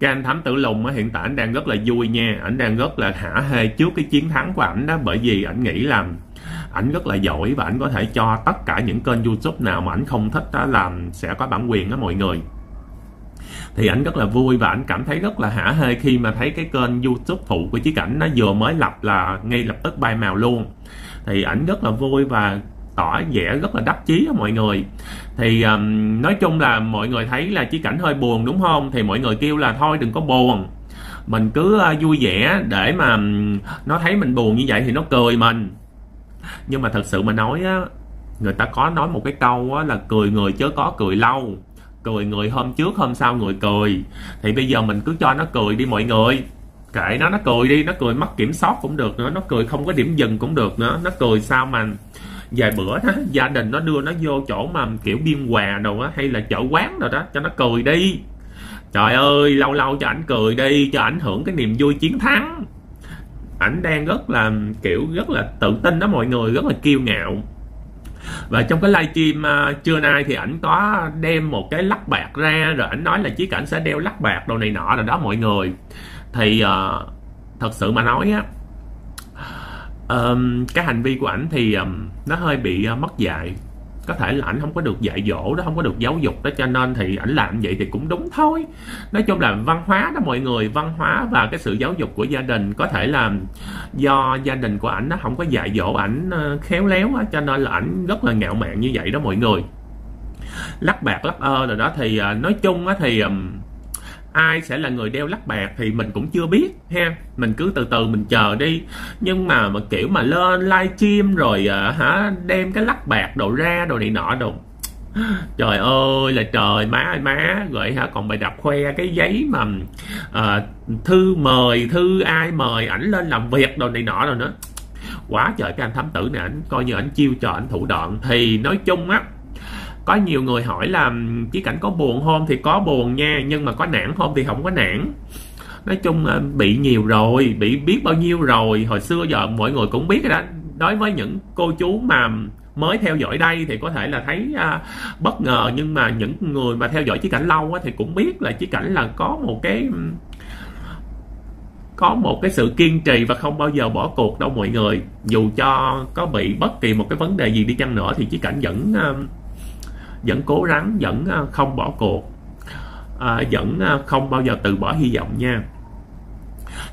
cái anh thám tử lùng á, hiện tại anh đang rất là vui nha. Ảnh đang rất là hả hê trước cái chiến thắng của ảnh đó, bởi vì ảnh nghĩ là ảnh rất là giỏi và ảnh có thể cho tất cả những kênh youtube nào mà ảnh không thích đó làm sẽ có bản quyền đó mọi người. Thì ảnh rất là vui và ảnh cảm thấy rất là hả hê khi mà thấy cái kênh youtube phụ của chí cảnh nó vừa mới lập là ngay lập tức bay màu luôn. Thì ảnh rất là vui và tỏ vẻ rất là đắc chí mọi người. Thì um, nói chung là mọi người thấy là chí cảnh hơi buồn đúng không? Thì mọi người kêu là thôi đừng có buồn. Mình cứ uh, vui vẻ để mà um, nó thấy mình buồn như vậy thì nó cười mình. Nhưng mà thật sự mà nói á người ta có nói một cái câu á, là cười người chớ có cười lâu. Cười người hôm trước hôm sau người cười. Thì bây giờ mình cứ cho nó cười đi mọi người. Kệ nó nó cười đi nó cười mất kiểm soát cũng được nữa nó cười không có điểm dừng cũng được nữa nó cười sao mà vài bữa đó gia đình nó đưa nó vô chỗ mà kiểu biên hòa đồ á hay là chợ quán rồi đó cho nó cười đi. Trời ơi lâu lâu cho ảnh cười đi cho ảnh hưởng cái niềm vui chiến thắng. Ảnh đang rất là kiểu rất là tự tin đó mọi người rất là kiêu ngạo. Và trong cái livestream uh, trưa nay thì ảnh có đem một cái lắc bạc ra rồi ảnh nói là chiếc cảnh sẽ đeo lắc bạc đồ này nọ rồi đó mọi người. Thì uh, thật sự mà nói á um, cái hành vi của ảnh thì um, nó hơi bị uh, mất dạy. Có thể là ảnh không có được dạy dỗ đó không có được giáo dục đó cho nên thì ảnh làm vậy thì cũng đúng thôi. Nói chung là văn hóa đó mọi người văn hóa và cái sự giáo dục của gia đình có thể là do gia đình của ảnh nó không có dạy dỗ ảnh ờ, khéo léo đó, cho nên là ảnh rất là ngạo mạn như vậy đó mọi người. Lắc bạc lắc ơ rồi đó thì ờ, nói chung á thì ai sẽ là người đeo lắc bạc thì mình cũng chưa biết ha. Mình cứ từ từ mình chờ đi. Nhưng mà mà kiểu mà lên live stream rồi à, hả đem cái lắc bạc đồ ra đồ này nọ đồ. Trời ơi là trời má ơi má. Rồi hả còn bài đập khoe cái giấy mà à, thư mời thư ai mời ảnh lên làm việc đồ này nọ rồi nữa. Quá trời cái anh thám tử này ảnh coi như ảnh chiêu trò ảnh thủ đoạn. Thì nói chung á có nhiều người hỏi là chí cảnh có buồn không? Thì có buồn nha nhưng mà có nản không thì không có nản. Nói chung bị nhiều rồi bị biết bao nhiêu rồi. Hồi xưa giờ mọi người cũng biết đó. Đối với những cô chú mà mới theo dõi đây thì có thể là thấy uh, bất ngờ. Nhưng mà những người mà theo dõi chí cảnh lâu á, thì cũng biết là chí cảnh là có một cái có một cái sự kiên trì và không bao giờ bỏ cuộc đâu mọi người. Dù cho có bị bất kỳ một cái vấn đề gì đi chăng nữa thì chí cảnh vẫn uh, vẫn cố gắng vẫn ờ, không bỏ cuộc à, vẫn ờ, không bao giờ từ bỏ hy vọng nha.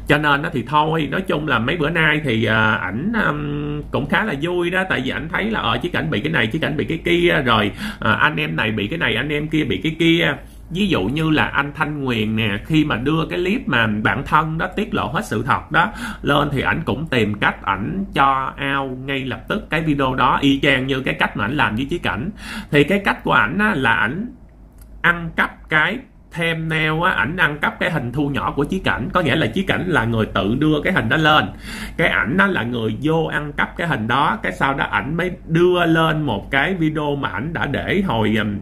Cho nên thì thôi nói chung là mấy bữa nay thì à, ảnh um, cũng khá là vui đó tại vì ảnh thấy là ở chứ cảnh bị cái này chứ cảnh bị cái kia rồi à, anh em này bị cái này anh em kia bị cái kia ví dụ như là anh Thanh Nguyền nè, khi mà đưa cái clip mà bản thân đó tiết lộ hết sự thật đó, lên thì ảnh cũng tìm cách ảnh cho ao ngay lập tức cái video đó, y chang như cái cách mà ảnh làm với chí cảnh. Thì cái cách của ảnh là ảnh ăn cắp cái thêm neo á, ảnh nâng cấp cái hình thu nhỏ của chí cảnh. Có nghĩa là chí cảnh là người tự đưa cái hình đó lên. Cái ảnh đó là người vô ăn cắp cái hình đó. Cái sau đó ảnh mới đưa lên một cái video mà ảnh đã để hồi um,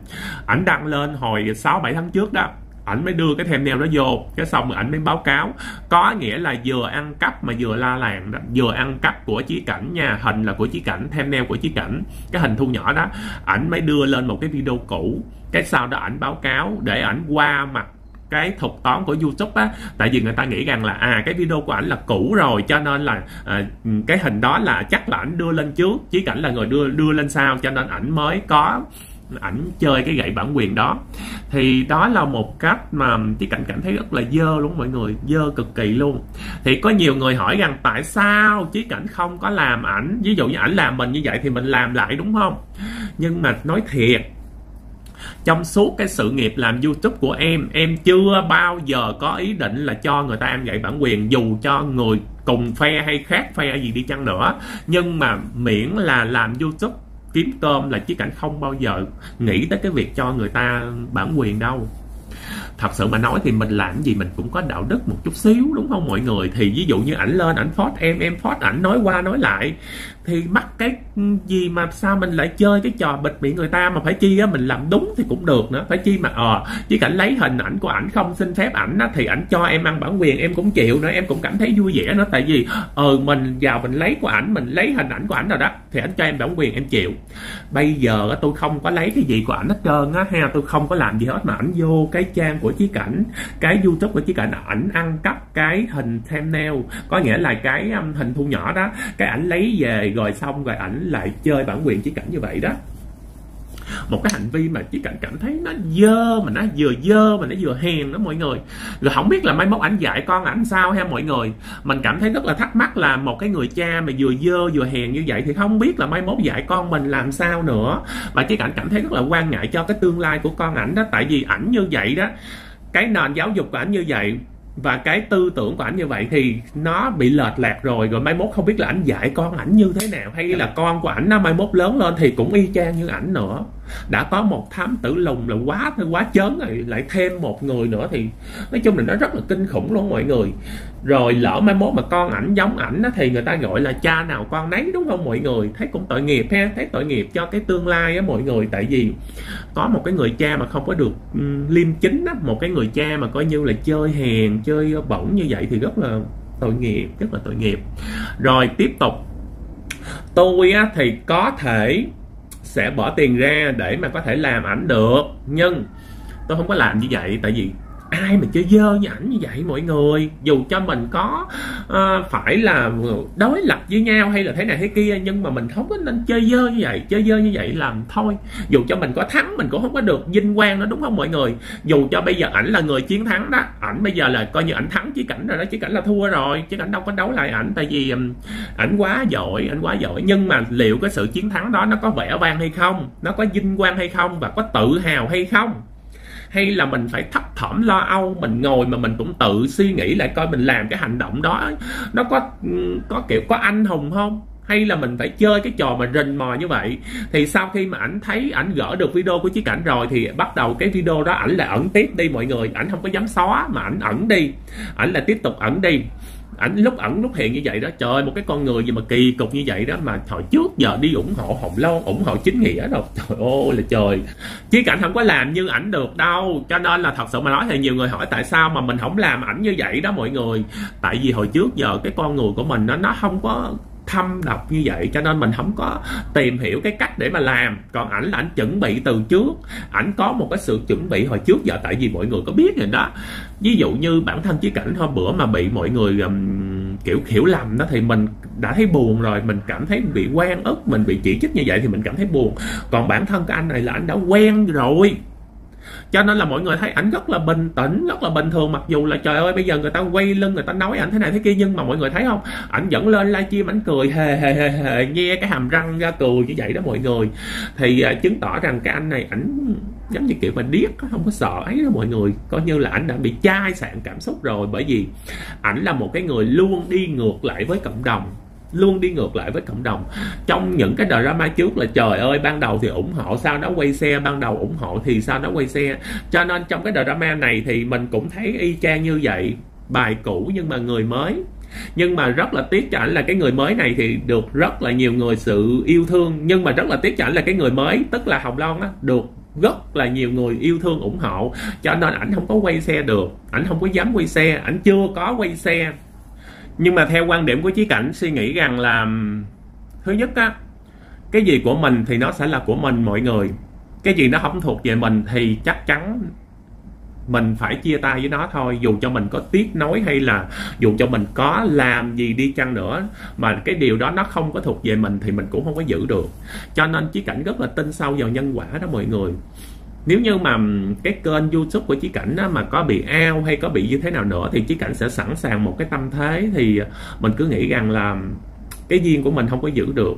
ảnh đăng lên hồi 6 7 tháng trước đó ảnh mới đưa cái thêm neo đó vô cái xong rồi ảnh mới báo cáo. Có nghĩa là vừa ăn cắp mà vừa la làng đó vừa ăn cắp của chí cảnh nha hình là của chí cảnh thêm neo của chí cảnh cái hình thu nhỏ đó. Ảnh mới đưa lên một cái video cũ. Cái sau đó ảnh báo cáo để ảnh qua mặt cái thuật toán của YouTube á. Tại vì người ta nghĩ rằng là à cái video của ảnh là cũ rồi cho nên là à, cái hình đó là chắc là ảnh đưa lên trước. Chí cảnh là người đưa đưa lên sau cho nên ảnh mới có ảnh chơi cái gậy bản quyền đó. Thì đó là một cách mà trí cảnh cảm thấy rất là dơ luôn mọi người, dơ cực kỳ luôn. Thì có nhiều người hỏi rằng tại sao chí cảnh không có làm ảnh? Ví dụ như ảnh làm mình như vậy thì mình làm lại đúng không? Nhưng mà nói thiệt, trong suốt cái sự nghiệp làm youtube của em em chưa bao giờ có ý định là cho người ta ăn gậy bản quyền, dù cho người cùng phe hay khác, phe gì đi chăng nữa. Nhưng mà miễn là làm youtube kiếm cơm là chiếc cảnh không bao giờ nghĩ tới cái việc cho người ta bản quyền đâu. Thật sự mà nói thì mình làm gì mình cũng có đạo đức một chút xíu, đúng không mọi người? Thì ví dụ như ảnh lên, ảnh phót em em phót ảnh, nói qua, nói lại thì mắc cái gì mà sao mình lại chơi cái trò bịt miệng người ta mà phải chi á, mình làm đúng thì cũng được nữa, phải chi mà ờ chỉ cảnh lấy hình ảnh của ảnh không xin phép ảnh á, thì ảnh cho em ăn bản quyền, em cũng chịu nữa, em cũng cảm thấy vui vẻ nữa. Tại vì ờ mình vào mình lấy của ảnh, mình lấy hình ảnh của ảnh rồi đó, thì ảnh cho em bản quyền, em chịu. Bây giờ tôi không có lấy cái gì của ảnh hết trơn á ha tôi không có làm gì hết mà ảnh vô cái trang của Chí Cảnh, cái YouTube của Chí Cảnh, ảnh ăn cắp cái hình thumbnail, có nghĩa là cái um, hình thu nhỏ đó, cái ảnh lấy về rồi xong rồi ảnh lại chơi bản quyền Chí Cảnh như vậy đó. Một cái hành vi mà chỉ cảnh cảm thấy nó dơ, mà nó vừa dơ mà nó vừa hèn đó mọi người. Rồi không biết là mai mốt ảnh dạy con ảnh sao ha mọi người. Mình cảm thấy rất là thắc mắc là một cái người cha mà vừa dơ vừa hèn như vậy thì không biết là mai mốt dạy con mình làm sao nữa. Và chỉ cảnh cảm thấy rất là quan ngại cho cái tương lai của con ảnh đó. Tại vì ảnh như vậy đó, cái nền giáo dục của ảnh như vậy và cái tư tưởng của ảnh như vậy thì nó bị lệch lạc rồi. Rồi mai mốt không biết là ảnh dạy con ảnh như thế nào hay là con của ảnh nó mai mốt lớn lên thì cũng y chang như ảnh nữa đã có một thám tử lùng là quá quá chớn rồi lại thêm một người nữa thì nói chung là nó rất là kinh khủng luôn mọi người. Rồi lỡ mai mốt mà con ảnh giống ảnh á, thì người ta gọi là cha nào con nấy đúng không mọi người? Thấy cũng tội nghiệp ha thấy tội nghiệp cho cái tương lai á mọi người. Tại vì có một cái người cha mà không có được um, liêm chính á một cái người cha mà coi như là chơi hèn chơi bổng như vậy thì rất là tội nghiệp rất là tội nghiệp. Rồi tiếp tục. Tôi á, thì có thể sẽ bỏ tiền ra để mà có thể làm ảnh được. Nhưng tôi không có làm như vậy, tại vì ai mà chơi dơ như ảnh như vậy mọi người? Dù cho mình có uh, phải là đối lập với nhau hay là thế này thế kia nhưng mà mình không có nên chơi dơ như vậy. Chơi dơ như vậy làm thôi. Dù cho mình có thắng mình cũng không có được vinh quang đó đúng không mọi người? Dù cho bây giờ ảnh là người chiến thắng đó ảnh bây giờ là coi như ảnh thắng chứ cảnh rồi đó chứ cảnh là thua rồi. Chứ cảnh đâu có đấu lại ảnh tại vì ảnh quá giỏi ảnh quá giỏi. Nhưng mà liệu cái sự chiến thắng đó nó có vẻ vang hay không? Nó có vinh quang hay không? Và có tự hào hay không? Hay là mình phải thấp thỏm lo âu, mình ngồi mà mình cũng tự suy nghĩ lại coi mình làm cái hành động đó, nó có có kiểu có anh hùng không? Hay là mình phải chơi cái trò mà rình mò như vậy? Thì sau khi mà ảnh thấy, ảnh gỡ được video của chiếc cảnh rồi thì bắt đầu cái video đó ảnh là ẩn tiếp đi mọi người. Ảnh không có dám xóa mà ảnh ẩn đi. Ảnh là tiếp tục ẩn đi ảnh, lúc ẩn lúc hiện như vậy đó, trời, một cái con người gì mà kỳ cục như vậy đó, mà hồi trước giờ đi ủng hộ hồng lâu, ủng hộ chính nghĩa đâu. Trời ơi là trời. Chí cảnh không có làm như ảnh được đâu. Cho nên là thật sự mà nói thì nhiều người hỏi tại sao mà mình không làm ảnh như vậy đó mọi người. Tại vì hồi trước giờ cái con người của mình nó nó không có thâm độc như vậy cho nên mình không có tìm hiểu cái cách để mà làm. Còn ảnh là ảnh chuẩn bị từ trước ảnh có một cái sự chuẩn bị hồi trước giờ tại vì mọi người có biết rồi đó. Ví dụ như bản thân chí cảnh hôm bữa mà bị mọi người um, kiểu hiểu lầm đó thì mình đã thấy buồn rồi mình cảm thấy bị quen ức mình bị chỉ trích như vậy thì mình cảm thấy buồn. Còn bản thân của anh này là anh đã quen rồi cho nên là mọi người thấy ảnh rất là bình tĩnh rất là bình thường. Mặc dù là trời ơi bây giờ người ta quay lưng người ta nói ảnh thế này thế kia nhưng mà mọi người thấy không? Ảnh vẫn lên livestream ảnh cười hề hề hề hề nghe cái hàm răng ra cười như vậy đó mọi người. Thì uh, chứng tỏ rằng cái anh này ảnh giống như kiểu mà điếc không có sợ ấy đó mọi người. Coi như là ảnh đã bị chai sạn cảm xúc rồi. Bởi vì ảnh là một cái người luôn đi ngược lại với cộng đồng luôn đi ngược lại với cộng đồng. Trong những cái drama trước là, trời ơi, ban đầu thì ủng hộ sao nó quay xe, ban đầu ủng hộ thì sao nó quay xe. Cho nên trong cái drama này thì mình cũng thấy y chang như vậy, bài cũ nhưng mà người mới. Nhưng mà rất là tiếc cho ảnh là cái người mới này thì được rất là nhiều người sự yêu thương, nhưng mà rất là tiếc cho ảnh là cái người mới, tức là hồng long á, được rất là nhiều người yêu thương, ủng hộ. Cho nên ảnh không có quay xe được, ảnh không có dám quay xe, ảnh chưa có quay xe nhưng mà theo quan điểm của chí cảnh, suy nghĩ rằng là thứ nhất á, cái gì của mình thì nó sẽ là của mình mọi người. Cái gì nó không thuộc về mình thì chắc chắn mình phải chia tay với nó thôi. Dù cho mình có tiếc nói hay là dù cho mình có làm gì đi chăng nữa, mà cái điều đó nó không có thuộc về mình thì mình cũng không có giữ được. Cho nên chí cảnh rất là tin sâu vào nhân quả đó mọi người nếu như mà cái kênh youtube của chí cảnh á, mà có bị ao hay có bị như thế nào nữa thì chí cảnh sẽ sẵn sàng một cái tâm thế thì mình cứ nghĩ rằng là cái duyên của mình không có giữ được.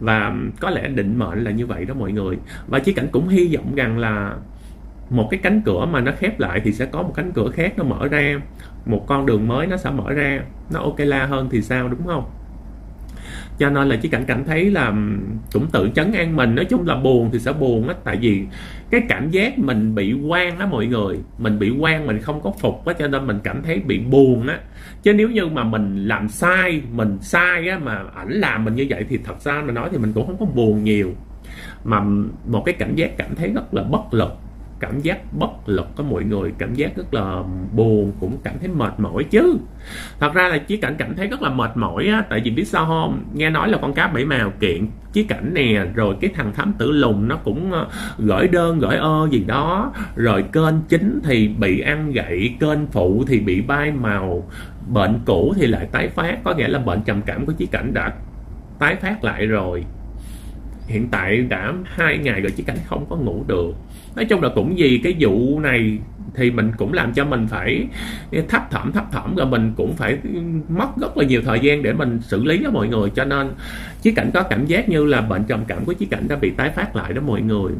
Và có lẽ định mệnh là như vậy đó mọi người. Và chí cảnh cũng hy vọng rằng là một cái cánh cửa mà nó khép lại thì sẽ có một cánh cửa khác nó mở ra. Một con đường mới nó sẽ mở ra. Nó ok la hơn thì sao đúng không? Cho nên là chỉ cảnh cảm thấy là cũng tự chấn an mình. Nói chung là buồn thì sẽ buồn á, tại vì cái cảm giác mình bị quan á mọi người. Mình bị quan, mình không có phục á, cho nên mình cảm thấy bị buồn á. Chứ nếu như mà mình làm sai, mình sai á, mà ảnh làm mình như vậy thì thật ra mà nói thì mình cũng không có buồn nhiều. Mà một cái cảm giác cảm thấy rất là bất lực cảm giác bất lực có mọi người, cảm giác rất là buồn, cũng cảm thấy mệt mỏi chứ. Thật ra là chí cảnh cảm thấy rất là mệt mỏi á, tại vì biết sao không? Nghe nói là con cá bảy màu kiện chí cảnh nè, rồi cái thằng thám tử lùng nó cũng ờ, gửi đơn, gửi ơ gì đó. Rồi kênh chính thì bị ăn gậy, kênh phụ thì bị bay màu, bệnh cũ thì lại tái phát. Có nghĩa là bệnh trầm cảm của chí cảnh đã tái phát lại rồi. Hiện tại đã hai ngày rồi chí cảnh không có ngủ được nói chung là cũng vì cái vụ này thì mình cũng làm cho mình phải thấp thỏm thấp thỏm rồi mình cũng phải mất rất là nhiều thời gian để mình xử lý đó mọi người. Cho nên chí cảnh có cảm giác như là bệnh trầm cảm của chí cảnh đã bị tái phát lại đó mọi người.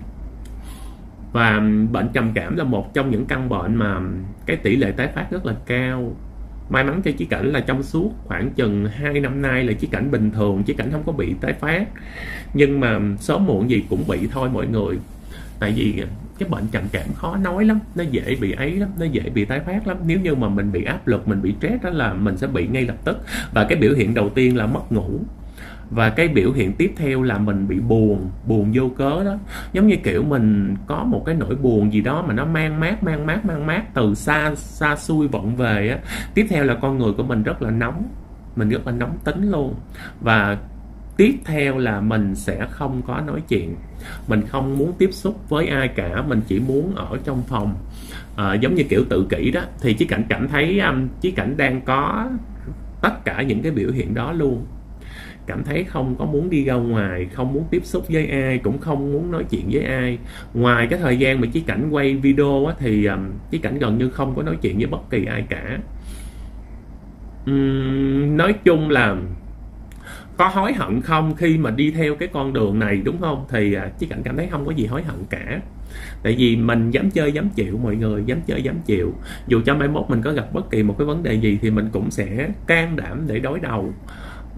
Và bệnh trầm cảm là một trong những căn bệnh mà cái tỷ lệ tái phát rất là cao. May mắn cho chí cảnh là trong suốt khoảng chừng 2 năm nay là chí cảnh bình thường, chí cảnh không có bị tái phát. Nhưng mà sớm muộn gì cũng bị thôi mọi người. Tại vì cái bệnh trầm cảm khó nói lắm, nó dễ bị ấy lắm, nó dễ bị tái phát lắm. Nếu như mà mình bị áp lực, mình bị stress đó là mình sẽ bị ngay lập tức. Và cái biểu hiện đầu tiên là mất ngủ. Và cái biểu hiện tiếp theo là mình bị buồn buồn vô cớ đó. Giống như kiểu mình có một cái nỗi buồn gì đó mà nó mang mát mang mát mang mát từ xa xa xui vọng về á. Tiếp theo là con người của mình rất là nóng, mình rất là nóng tính luôn. Và tiếp theo là mình sẽ không có nói chuyện. Mình không muốn tiếp xúc với ai cả mình chỉ muốn ở trong phòng. À, giống như kiểu tự kỷ đó thì chí cảnh cảm thấy um, chí cảnh đang có tất cả những cái biểu hiện đó luôn. Cảm thấy không có muốn đi ra ngoài không muốn tiếp xúc với ai cũng không muốn nói chuyện với ai. Ngoài cái thời gian mà chí cảnh quay video á, thì um, chí cảnh gần như không có nói chuyện với bất kỳ ai cả. Uhm, nói chung là có hối hận không khi mà đi theo cái con đường này đúng không? Thì à, cảnh cảm thấy không có gì hối hận cả. Tại vì mình dám chơi dám chịu mọi người dám chơi dám chịu. Dù cho mai mốt mình có gặp bất kỳ một cái vấn đề gì thì mình cũng sẽ can đảm để đối đầu.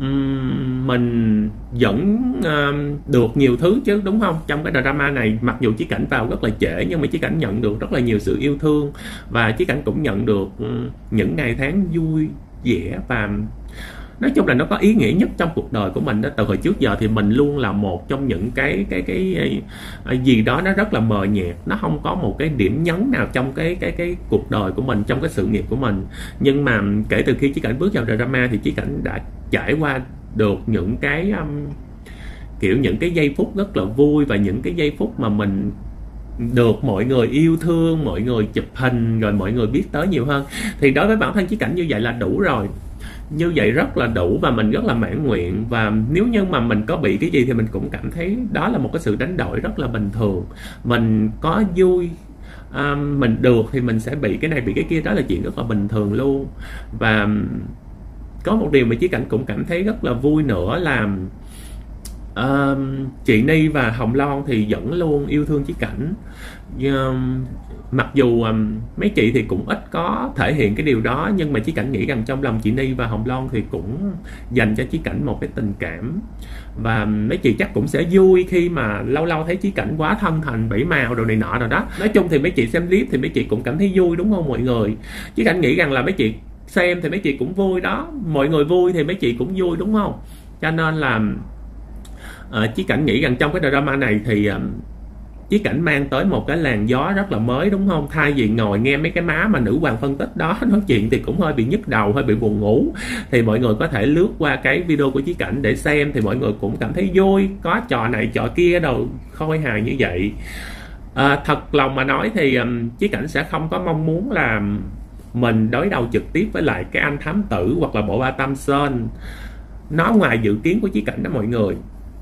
Uhm, mình vẫn uh, được nhiều thứ chứ đúng không? Trong cái drama này mặc dù chí cảnh vào rất là trễ nhưng mà chí cảnh nhận được rất là nhiều sự yêu thương. Và chí cảnh cũng nhận được những ngày tháng vui vẻ và nói chung là nó có ý nghĩa nhất trong cuộc đời của mình đó. Từ hồi trước giờ thì mình luôn là một trong những cái cái cái, cái gì đó nó rất là mờ nhạt. Nó không có một cái điểm nhấn nào trong cái cái cái cuộc đời của mình trong cái sự nghiệp của mình. Nhưng mà kể từ khi chí cảnh bước vào drama thì chí cảnh đã trải qua được những cái um, kiểu những cái giây phút rất là vui và những cái giây phút mà mình được mọi người yêu thương mọi người chụp hình rồi mọi người biết tới nhiều hơn. Thì đối với bản thân chí cảnh như vậy là đủ rồi như vậy rất là đủ và mình rất là mãn nguyện. Và nếu như mà mình có bị cái gì thì mình cũng cảm thấy đó là một cái sự đánh đổi rất là bình thường. Mình có vui um, mình được thì mình sẽ bị cái này bị cái kia. Đó là chuyện rất là bình thường luôn. Và có một điều mà chí cảnh cũng cảm thấy rất là vui nữa là um, chị Ni và Hồng Loan thì vẫn luôn yêu thương chí cảnh. Um, mặc dù um, mấy chị thì cũng ít có thể hiện cái điều đó nhưng mà chí cảnh nghĩ rằng trong lòng chị Ni và Hồng Loan thì cũng dành cho chí cảnh một cái tình cảm. Và mấy chị chắc cũng sẽ vui khi mà lâu lâu thấy chí cảnh quá thân thành bảy màu đồ này nọ rồi đó. Nói chung thì mấy chị xem clip thì mấy chị cũng cảm thấy vui đúng không mọi người? Chí cảnh nghĩ rằng là mấy chị xem thì mấy chị cũng vui đó. Mọi người vui thì mấy chị cũng vui đúng không? Cho nên là uh, chí cảnh nghĩ rằng trong cái drama này thì uh, chí cảnh mang tới một cái làn gió rất là mới đúng không? Thay vì ngồi nghe mấy cái má mà nữ hoàng phân tích đó nói chuyện thì cũng hơi bị nhức đầu hơi bị buồn ngủ. Thì mọi người có thể lướt qua cái video của chí cảnh để xem thì mọi người cũng cảm thấy vui. Có trò này trò kia đâu khôi hài như vậy. À, thật lòng mà nói thì um, chí cảnh sẽ không có mong muốn là mình đối đầu trực tiếp với lại cái anh thám tử hoặc là bộ ba tam sơn. Nó ngoài dự kiến của chí cảnh đó mọi người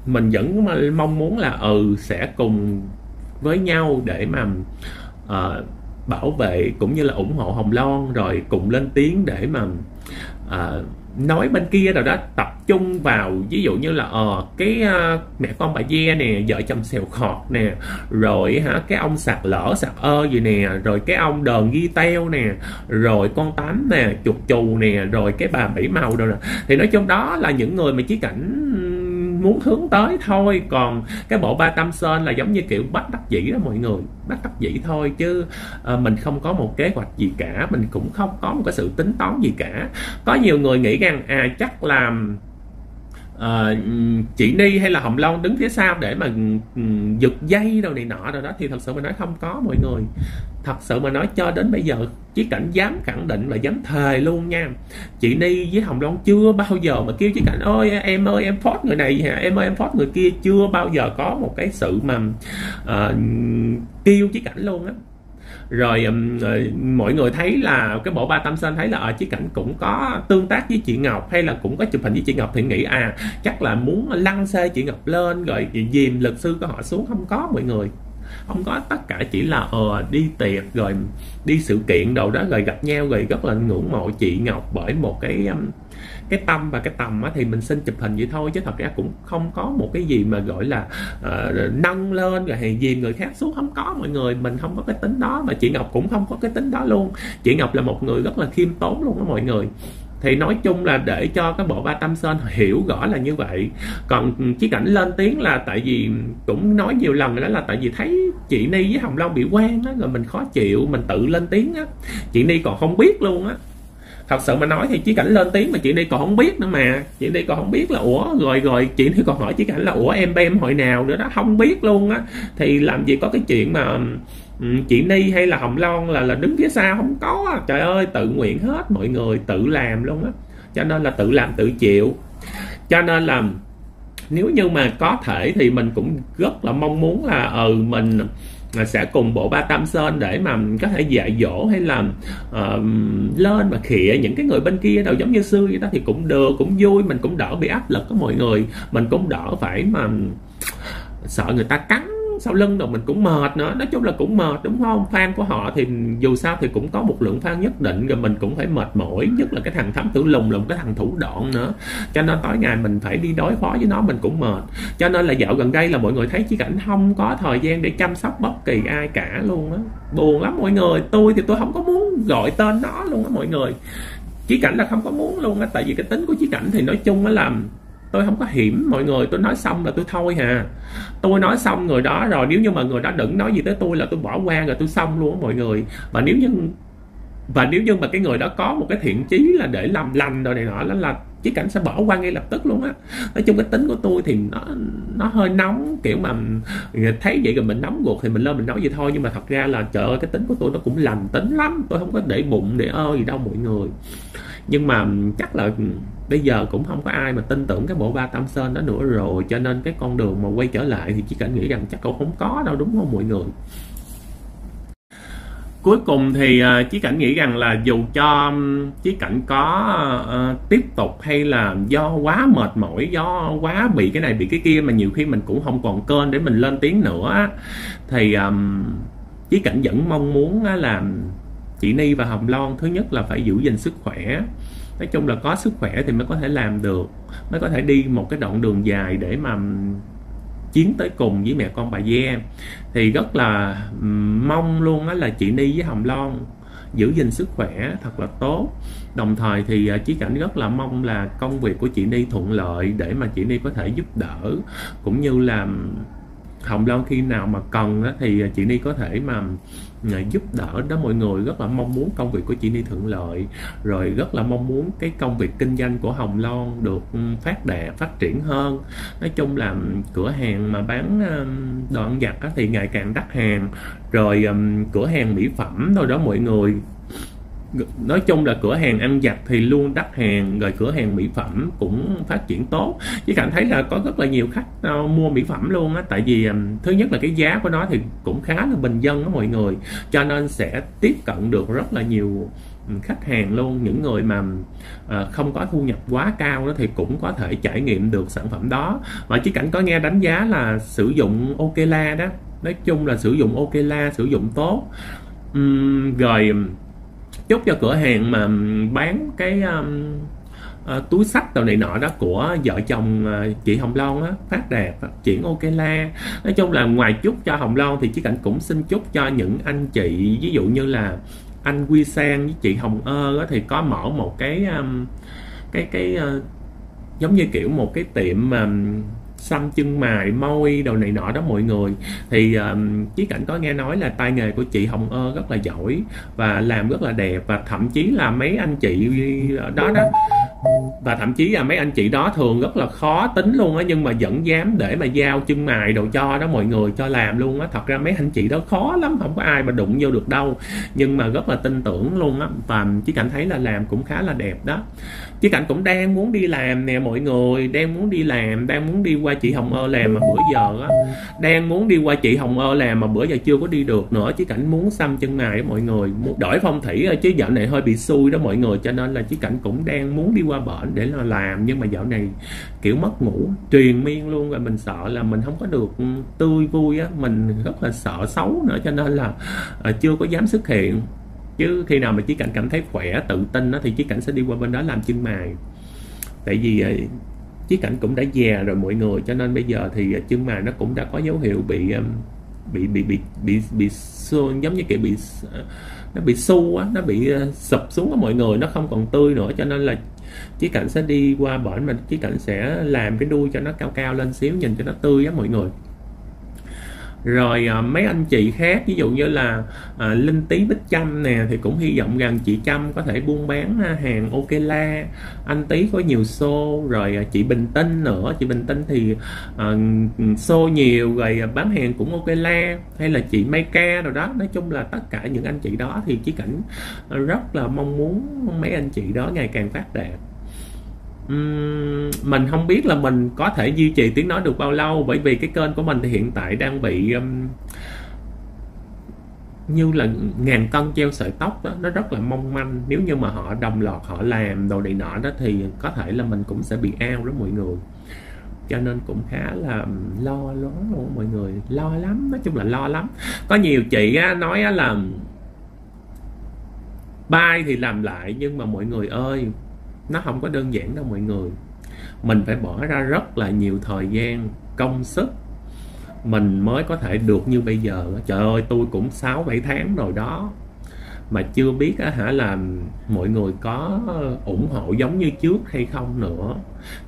mình vẫn mong muốn là ừ sẽ cùng với nhau để mà uh, bảo vệ cũng như là ủng hộ Hồng Loan rồi cùng lên tiếng để mà uh, nói bên kia rồi đó tập trung vào ví dụ như là ờ cái uh, mẹ con bà Gia nè vợ chồng xèo khọt nè rồi hả cái ông sạc lỡ sạc ơ gì nè rồi cái ông đờn ghi teo nè rồi con tám nè chuột chù nè rồi cái bà bảy màu rồi nè. Thì nói chung đó là những người mà chí cảnh muốn hướng tới thôi. Còn cái bộ ba tâm sơn là giống như kiểu bắt đắc dĩ đó mọi người bắt đắc dĩ thôi chứ à, mình không có một kế hoạch gì cả mình cũng không có một cái sự tính toán gì cả. Có nhiều người nghĩ rằng à chắc là à, chị Ni hay là Hồng Long đứng phía sau để mà ừ, giật dây đâu này nọ rồi đó thì thật sự mà nói không có mọi người. Thật sự mà nói cho đến bây giờ chí cảnh dám khẳng định và dám thề luôn nha. Chị Ni với Hồng Long chưa bao giờ mà kêu chí cảnh ơi em ơi em phót người này em ơi em phót người kia. Chưa bao giờ có một cái sự mà uh, kêu chí cảnh luôn á rồi um, ờ, mọi người thấy là cái bộ ba tâm sinh thấy là ở chiếc cảnh cũng có tương tác với chị ngọc hay là cũng có chụp hình với chị ngọc thì nghĩ à chắc là muốn lăn xê chị ngọc lên rồi dìm luật sư của họ xuống. Không có mọi người. Không có. Tất cả chỉ là ờ đi tiệc rồi đi sự kiện đồ đó rồi gặp nhau rồi rất là ngưỡng mộ chị ngọc bởi một cái um, cái tâm và cái tầm á, thì mình xin chụp hình vậy thôi chứ thật ra cũng không có một cái gì mà gọi là uh, nâng lên rồi hay gì người khác xuống không có mọi người mình không có cái tính đó và chị Ngọc cũng không có cái tính đó luôn. Chị Ngọc là một người rất là khiêm tốn luôn đó mọi người. Thì nói chung là để cho cái bộ ba tâm sơn hiểu rõ là như vậy. Còn chí cảnh lên tiếng là tại vì cũng nói nhiều lần đó là tại vì thấy chị ni với hồng long bị quan á rồi mình khó chịu mình tự lên tiếng á. Chị ni còn không biết luôn á thật sự mà nói thì chị cảnh lên tiếng mà chị đi còn không biết nữa mà. Chị đi còn không biết là, ủa, rồi rồi. Chị thì còn hỏi chị cảnh là, ủa, em em hồi nào nữa đó? Không biết luôn á. Thì làm gì có cái chuyện mà chị Ni hay là Hồng Loan là là đứng phía sau không có trời ơi, tự nguyện hết mọi người, tự làm luôn á. Cho nên là tự làm, tự chịu. Cho nên là nếu như mà có thể thì mình cũng rất là mong muốn là ừ mình Ờ, sẽ cùng bộ ba tam sơn để mà có thể dạy dỗ hay là uh, lên và khịa những cái người bên kia đâu giống như xưa vậy đó thì cũng được cũng vui. Mình cũng đỡ bị áp lực của mọi người. Mình cũng đỡ phải mà sợ người ta cắn sau lưng rồi mình cũng mệt nữa. Nói chung là cũng mệt, đúng không? Fan của họ thì dù sao thì cũng có một lượng fan nhất định rồi mình cũng phải mệt mỏi, nhất là cái thằng thám tử lùng, là một cái thằng thủ đoạn nữa. Cho nên tối ngày mình phải đi đối phó với nó, mình cũng mệt. Cho nên là dạo gần đây là mọi người thấy chiếc cảnh không có thời gian để chăm sóc bất kỳ ai cả luôn á. Buồn lắm mọi người. Tôi thì tôi không có muốn gọi tên nó luôn á mọi người. Chí cảnh là không có muốn luôn á, tại vì cái tính của chí cảnh thì nói chung á là tôi không có hiểm, mọi người, tôi nói xong là tôi thôi hà. Tôi nói xong người đó rồi, nếu như mà người đó đừng nói gì tới tôi là tôi bỏ qua rồi tôi xong luôn mọi người. Và nếu như, và nếu như mà cái người đó có một cái thiện chí là để làm lành rồi này nọ là là chiếc cảnh sẽ bỏ qua ngay lập tức luôn á. Nói chung cái tính của tôi thì nó nó hơi nóng, kiểu mà thấy vậy rồi mình nóng ruột thì mình lên mình nói vậy thôi. Nhưng mà thật ra là, trời ơi, cái tính của tôi nó cũng lành tính lắm. Tôi không có để bụng, để ơ gì đâu mọi người. Nhưng mà chắc là bây giờ cũng không có ai mà tin tưởng cái bộ ba tam sơn đó nữa rồi cho nên cái con đường mà quay trở lại thì chỉ cảnh nghĩ rằng chắc cũng không có đâu đúng không mọi người? Cuối cùng thì uh, chí cảnh nghĩ rằng là dù cho chí cảnh có uh, tiếp tục hay là do quá mệt mỏi do quá bị cái này bị cái kia mà nhiều khi mình cũng không còn kênh để mình lên tiếng nữa thì um, chí cảnh vẫn mong muốn là chị Ni và Hồng Loan thứ nhất là phải giữ gìn sức khỏe nói chung là có sức khỏe thì mới có thể làm được, mới có thể đi một cái đoạn đường dài để mà chiến tới cùng với mẹ con bà Gia thì rất là mong luôn á là chị Ni với Hồng Loan giữ gìn sức khỏe thật là tốt. Đồng thời thì à, chí cảnh rất là mong là công việc của chị Ni thuận lợi để mà chị Ni có thể giúp đỡ, cũng như là Hồng Loan khi nào mà cần á, thì à, chị Ni có thể mà à, giúp đỡ đó mọi người. Rất là mong muốn công việc của chị Ni thuận lợi. Rồi rất là mong muốn cái công việc kinh doanh của Hồng Loan được ừ, phát đạt phát triển hơn. Nói chung là ừ, cửa hàng mà bán à, đoạn giặt thì ngày càng đắt hàng. Rồi cửa hàng mỹ phẩm thôi đó mọi người nói chung là cửa hàng ăn giặt thì luôn đắt hàng rồi cửa hàng mỹ phẩm cũng phát triển tốt. Chỉ cảm thấy là có rất là nhiều khách uh, mua mỹ phẩm luôn á. Tại vì um, thứ nhất là cái giá của nó thì cũng khá là bình dân đó mọi người cho nên sẽ tiếp cận được rất là nhiều khách hàng luôn. Những người mà uh, không có thu nhập quá cao đó thì cũng có thể trải nghiệm được sản phẩm đó. Và chỉ cảnh có nghe đánh giá là sử dụng Okela đó. Nói chung là sử dụng Okela sử dụng tốt. Um, rồi chúc cho cửa hàng mà bán cái um, uh, túi sách tàu này nọ đó của vợ chồng uh, chị Hồng Loan á phát đạt phát triển ok la nói chung là ngoài chúc cho Hồng Loan thì chỉ cảnh cũng xin chúc cho những anh chị ví dụ như là anh Quy Sang với chị Hồng Ơ thì có mở một cái um, cái cái uh, giống như kiểu một cái tiệm mà um, xăm chân mài môi đồ này nọ đó mọi người. Thì um, chí cảnh có nghe nói là tay nghề của chị hồng ơ rất là giỏi và làm rất là đẹp và thậm chí là mấy anh chị đó đó. Và thậm chí là mấy anh chị đó thường rất là khó tính luôn á nhưng mà vẫn dám để mà giao chân mài đồ cho đó mọi người cho làm luôn á. Thật ra mấy anh chị đó khó lắm không có ai mà đụng vô được đâu. Nhưng mà rất là tin tưởng luôn á. Và chỉ cảm thấy là làm cũng khá là đẹp đó chứ cảnh cũng đang muốn đi làm nè mọi người, đang muốn đi làm, đang muốn đi qua chị hồng ơ làm mà bữa giờ á. Đang muốn đi qua chị hồng ơ làm mà bữa giờ chưa có đi được nữa, chứ cảnh muốn xăm chân mày đó mọi người. Đổi phong thủy chứ dạo này hơi bị xui đó mọi người, cho nên là chứ cảnh cũng đang muốn đi qua bển để là làm. Nhưng mà dạo này kiểu mất ngủ, truyền miên luôn và mình sợ là mình không có được tươi vui á, mình rất là sợ xấu nữa, cho nên là ờ, chưa có dám xuất hiện chứ khi nào mà chí cảnh cảm thấy khỏe tự tin đó, thì chí cảnh sẽ đi qua bên đó làm chân mày tại vì ờ, chí cảnh cũng đã già rồi mọi người cho nên bây giờ thì ờ, chân mày nó cũng đã có dấu hiệu bị bị bị bị bị bị xương giống như kiểu bị ờ, nó bị su á nó bị sụp xuống á mọi người nó không còn tươi nữa. Cho nên là chí cảnh sẽ đi qua bển mà chí cảnh sẽ làm cái đuôi cho nó cao cao lên xíu nhìn cho nó tươi á mọi người rồi à, mấy anh chị khác ví dụ như là à, linh tý bích trâm nè thì cũng hy vọng rằng chị trâm có thể buôn bán à, hàng ok la anh tý có nhiều xô rồi à, chị bình tinh nữa. Chị bình tinh thì à, nhiều rồi à, bán hàng cũng ok la hay là chị may ca rồi đó. Nói chung là tất cả những anh chị đó thì chỉ cảnh rất là mong muốn mấy anh chị đó ngày càng phát đạt mình không biết là mình có thể duy trì tiếng nói được bao lâu bởi vì cái kênh của mình thì hiện tại đang bị um, như là ngàn cân treo sợi tóc đó, nó rất là mong manh. Nếu như mà họ đồng loạt họ làm đồ này nọ đó thì có thể là mình cũng sẽ bị ao đó mọi người. Cho nên cũng khá là lo lắng luôn mọi người. Lo lắm nói chung là lo lắm. Có nhiều chị á, nói á là bay thì làm lại nhưng mà mọi người ơi nó không có đơn giản đâu mọi người. Mình phải bỏ ra rất là nhiều thời gian, công sức. Mình mới có thể được như bây giờ. Trời ơi, tôi cũng 6 7 tháng rồi đó mà chưa biết á, hả là mọi người có ủng hộ giống như trước hay không nữa.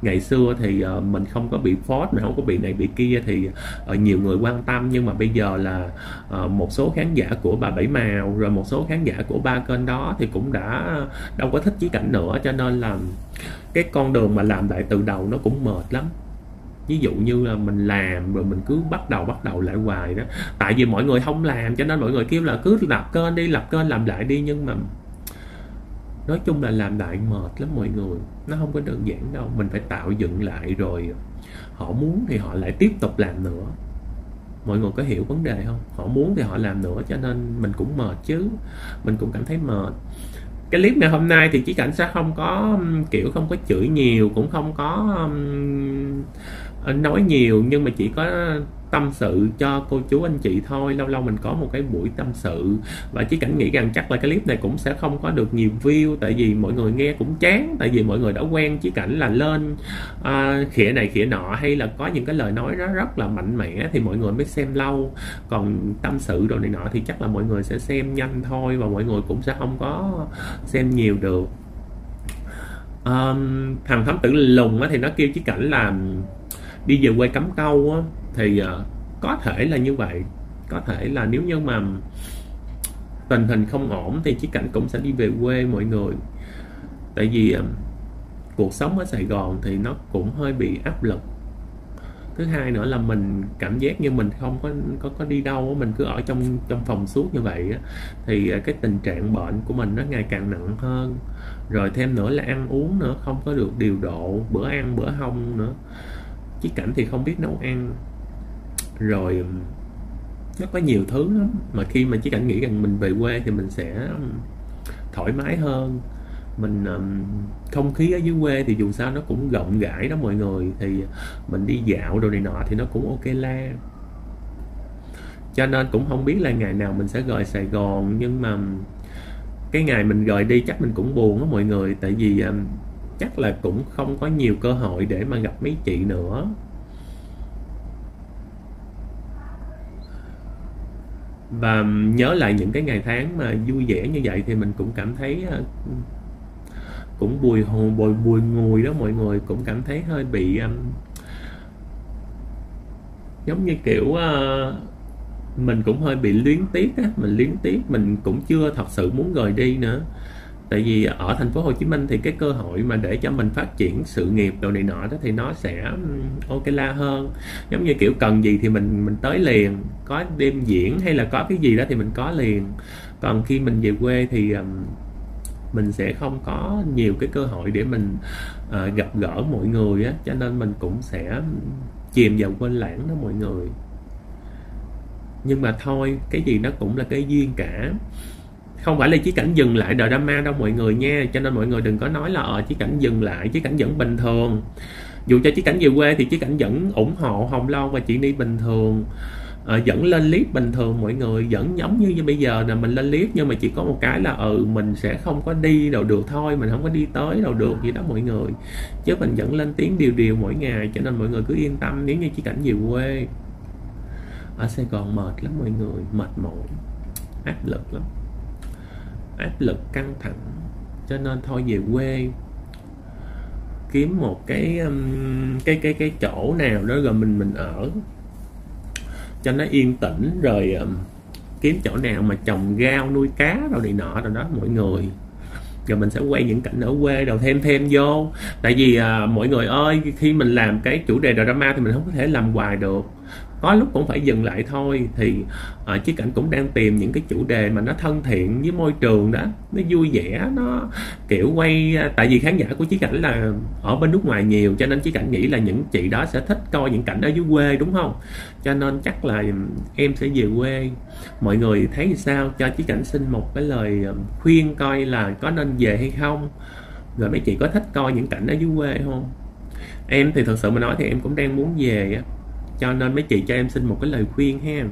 Ngày xưa thì ờ, mình không có bị phốt mình không có bị này bị kia thì ờ, nhiều người quan tâm. Nhưng mà bây giờ là ờ, một số khán giả của bà bảy màu rồi một số khán giả của ba kênh đó thì cũng đã đâu có thích chí cảnh nữa. Cho nên là cái con đường mà làm lại từ đầu nó cũng mệt lắm ví dụ như là mình làm rồi mình cứ bắt đầu bắt đầu lại hoài đó. Tại vì mọi người không làm cho nên mọi người kêu là cứ lập kênh đi lập kênh làm lại đi. Nhưng mà nói chung là làm lại mệt lắm mọi người. Nó không có đơn giản đâu. Mình phải tạo dựng lại rồi họ muốn thì họ lại tiếp tục làm nữa. Mọi người có hiểu vấn đề không? Họ muốn thì họ làm nữa cho nên mình cũng mệt chứ. Mình cũng cảm thấy mệt. Cái clip ngày hôm nay thì chỉ cảnh sẽ không có kiểu không có chửi nhiều cũng không có um, nói nhiều nhưng mà chỉ có tâm sự cho cô chú anh chị thôi. Lâu lâu mình có một cái buổi tâm sự. Và chỉ cảnh nghĩ rằng chắc là cái clip này cũng sẽ không có được nhiều view tại vì mọi người nghe cũng chán tại vì mọi người đã quen chỉ cảnh là lên uh, khịa này khịa nọ hay là có những cái lời nói đó rất là mạnh mẽ thì mọi người mới xem lâu. Còn tâm sự đồ này nọ thì chắc là mọi người sẽ xem nhanh thôi và mọi người cũng sẽ không có xem nhiều được. Um, thằng thám tử lùng á, thì nó kêu chỉ cảnh là đi về quê cắm câu á, thì uh, có thể là như vậy. Có thể là nếu như mà tình hình không ổn thì chiếc cảnh cũng sẽ đi về quê mọi người. Tại vì uh, cuộc sống ở Sài Gòn thì nó cũng hơi bị áp lực. Thứ hai nữa là mình cảm giác như mình không có có có đi đâu mình cứ ở trong trong phòng suốt như vậy thì ờ, cái tình trạng bệnh của mình nó ngày càng nặng hơn. Rồi thêm nữa là ăn uống nữa không có được điều độ bữa ăn bữa hông nữa chí cảnh thì không biết nấu ăn. Rồi um, nó có nhiều thứ lắm. Mà khi mà chí cảnh nghĩ rằng mình về quê thì mình sẽ um, thoải mái hơn. Mình um, không khí ở dưới quê thì dù sao nó cũng rộng rãi đó mọi người. Thì mình đi dạo đồ này nọ thì nó cũng ok la. Cho nên cũng không biết là ngày nào mình sẽ rời Sài Gòn. Nhưng mà cái ngày mình rời đi chắc mình cũng buồn đó mọi người. Tại vì chắc là cũng không có nhiều cơ hội để mà gặp mấy chị nữa. Và nhớ lại những cái ngày tháng mà vui vẻ như vậy thì mình cũng cảm thấy ờ, cũng bùi hồ bùi bùi ngùi đó mọi người. Cũng cảm thấy hơi bị um, giống như kiểu uh, mình cũng hơi bị luyến tiếc á. Mình luyến tiếc mình cũng chưa thật sự muốn rời đi nữa tại vì ở thành phố Hồ Chí Minh thì cái cơ hội mà để cho mình phát triển sự nghiệp đồ này nọ đó thì nó sẽ ok la hơn. Giống như kiểu cần gì thì mình mình tới liền. Có đêm diễn hay là có cái gì đó thì mình có liền. Còn khi mình về quê thì um, mình sẽ không có nhiều cái cơ hội để mình uh, gặp gỡ mọi người á. Cho nên mình cũng sẽ chìm vào quên lãng đó mọi người. Nhưng mà thôi cái gì nó cũng là cái duyên cả không phải là chí cảnh dừng lại đợi drama đâu mọi người nha cho nên mọi người đừng có nói là ờ chí cảnh dừng lại chí cảnh vẫn bình thường. Dù cho chí cảnh về quê thì chí cảnh vẫn ủng hộ hồng loan và chị ni bình thường. À, vẫn lên clip bình thường mọi người vẫn giống như, như bây giờ là mình lên clip nhưng mà chỉ có một cái là ừ mình sẽ không có đi đâu được thôi mình không có đi tới đâu được gì đó mọi người. Chứ mình vẫn lên tiếng điều điều mỗi ngày cho nên mọi người cứ yên tâm nếu như chỉ cảnh về quê. Ở Sài Gòn mệt lắm mọi người mệt mỏi áp lực lắm áp lực căng thẳng cho nên thôi về quê kiếm một cái um, cái cái cái chỗ nào đó rồi mình mình ở cho nó yên tĩnh rồi um, kiếm chỗ nào mà trồng rau nuôi cá rồi này nọ rồi đó mọi người. Rồi mình sẽ quay những cảnh ở quê đầu thêm thêm vô. Tại vì à, mọi người ơi khi mình làm cái chủ đề drama thì mình không có thể làm hoài được có lúc cũng phải dừng lại thôi. Thì ở chí cảnh cũng đang tìm những cái chủ đề mà nó thân thiện với môi trường đó. Nó vui vẻ, nó, kiểu, quay à, tại vì khán giả của chí cảnh là ở bên nước ngoài nhiều, cho nên chí cảnh nghĩ là những chị đó sẽ thích coi những cảnh ở dưới quê, đúng không? Cho nên chắc là ừ, em sẽ về quê. Mọi người thấy sao? Cho chí cảnh xin một cái lời ừ, khuyên coi là có nên về hay không? Rồi mấy chị có thích coi những cảnh ở dưới quê không? Em thì thật sự mà nói thì em cũng đang muốn về á cho nên mấy chị cho em xin một cái lời khuyên ha.